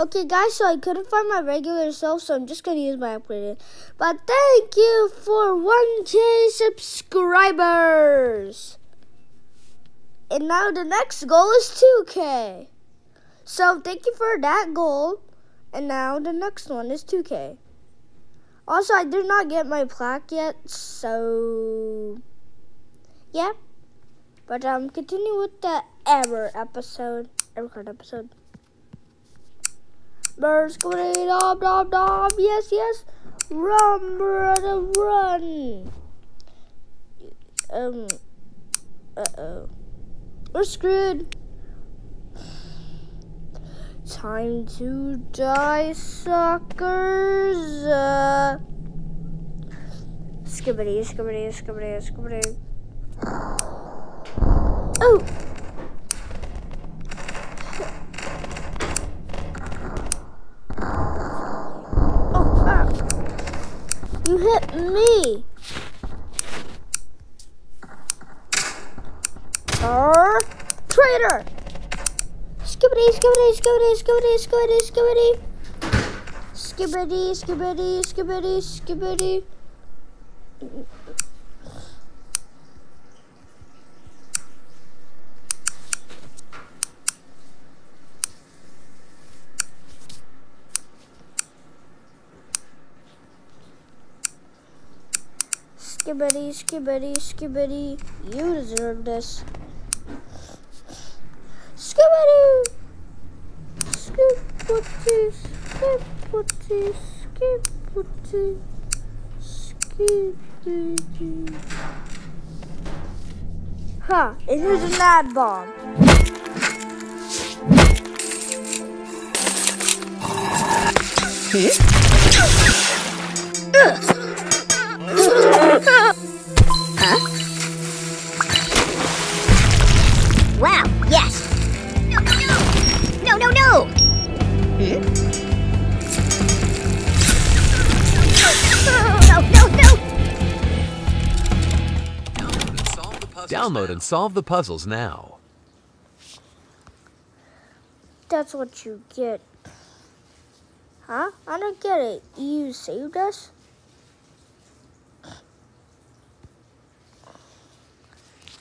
Okay, guys, so I couldn't find my regular self, so I'm just gonna use my upgraded. But thank you for 1k subscribers! And now the next goal is 2k. So thank you for that goal. And now the next one is 2k. Also, I did not get my plaque yet, so yeah. But um, continue with the error episode, error card episode. Birds going dom dom dom. Yes, yes. Run, brother, run. Um. Uh oh. We're screwed. Time to die, suckers. Uh, skibbity, skibbity, skibbity, skibbity. Oh! You hit me. Arr, traitor. Skibbity, skibbity, skibbity, skibbity, skibbity, skibbity. Skibbity, skibbity, skibbity, skibbity. Skibbity, skibbity, skibbity. You deserve this. Skibbity! Skibbity, skibbity, skibbity, skibbity. Huh, and here's an ad bomb. Ugh. Download and solve the puzzles now. That's what you get. Huh? I don't get it. You saved us?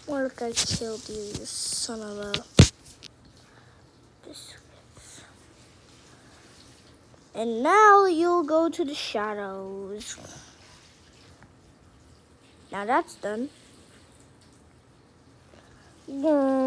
What if I killed you, you son of a... And now you'll go to the shadows. Now that's done. 嗯。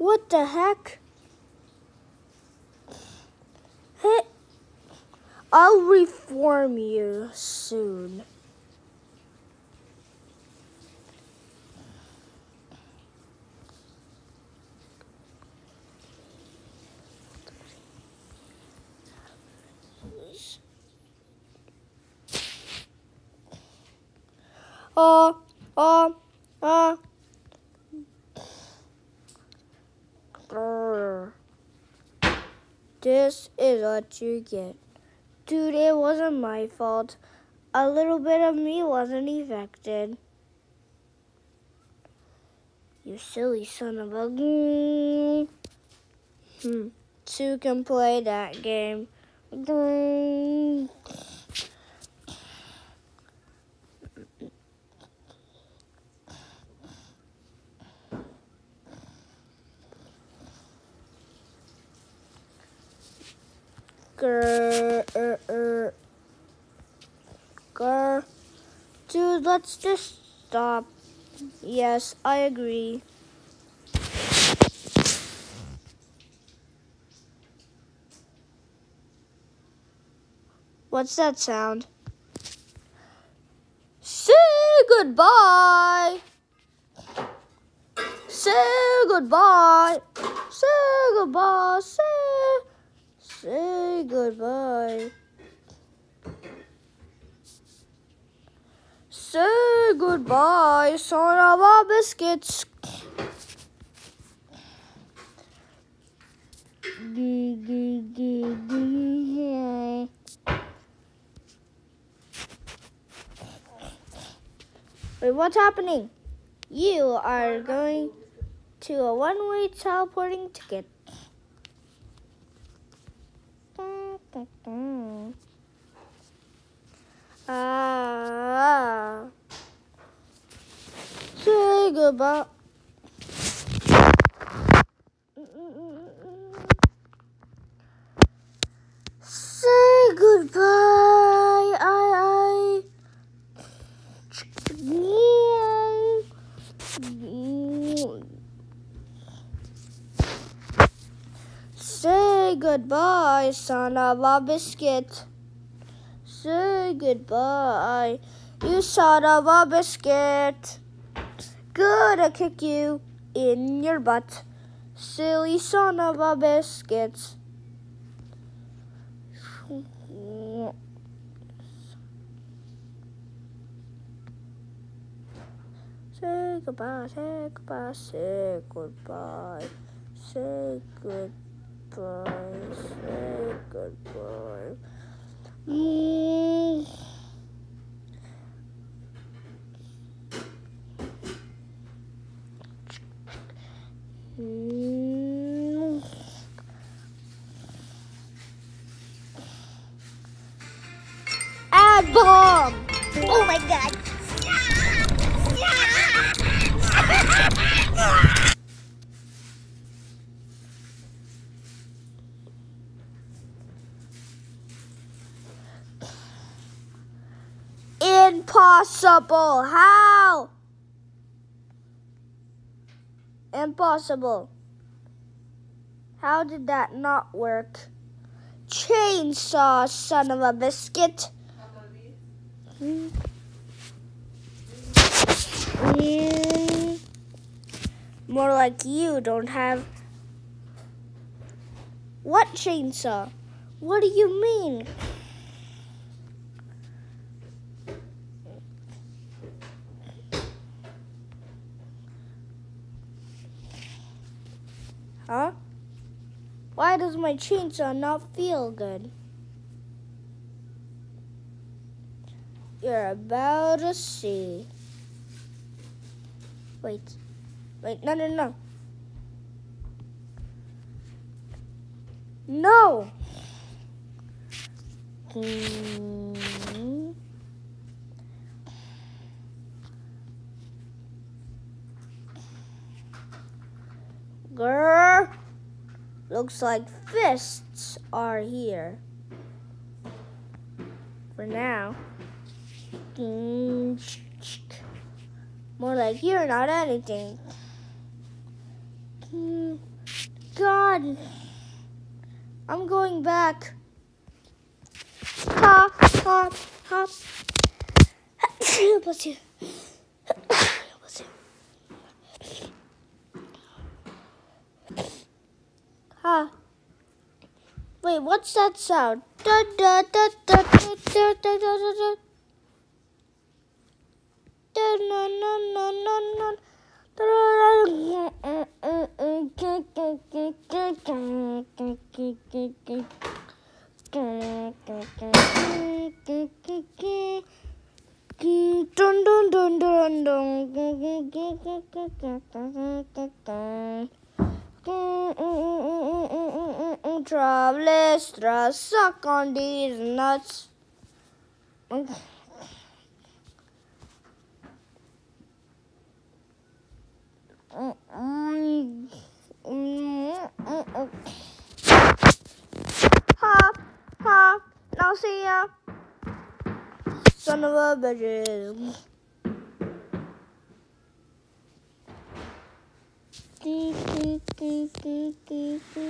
What the heck? Hey, I'll reform you soon. Oh, Uh, uh, This is what you get. Dude, it wasn't my fault. A little bit of me wasn't affected. You silly son of a... Hmm. Two can play that game. Er. Dude, let's just stop. Yes, I agree. What's that sound? Say goodbye. Say goodbye. Say goodbye. Say, say goodbye. Say goodbye, son of a biscuits. Wait, what's happening? You are going to a one-way teleporting ticket. Ah. Say goodbye. Say goodbye. I, I. Say goodbye, son of a biscuit. Say goodbye, you son of a biscuit. Gonna kick you in your butt, silly son of a biscuit. Say goodbye, say goodbye, say goodbye, say goodbye, say goodbye. Mm. Mm. Impossible! How? Impossible. How did that not work? Chainsaw, son of a biscuit. Mm. More like you don't have. What chainsaw? What do you mean? My chainsaw not feel good? You're about to see. Wait. Wait, no, no, no. No! Hmm. Grr. Looks like fists are here. For now. More like you're not anything. God. I'm going back. Hop, hop, hop. You. Wait, what's that sound? Da, da, da, da, da, da, da. Da, da, da. Dun dun dun dun dun. Travelistra, suck on these nuts. Hop, hop, now see ya. Son of a bitches. Do, do, do, do, do, do.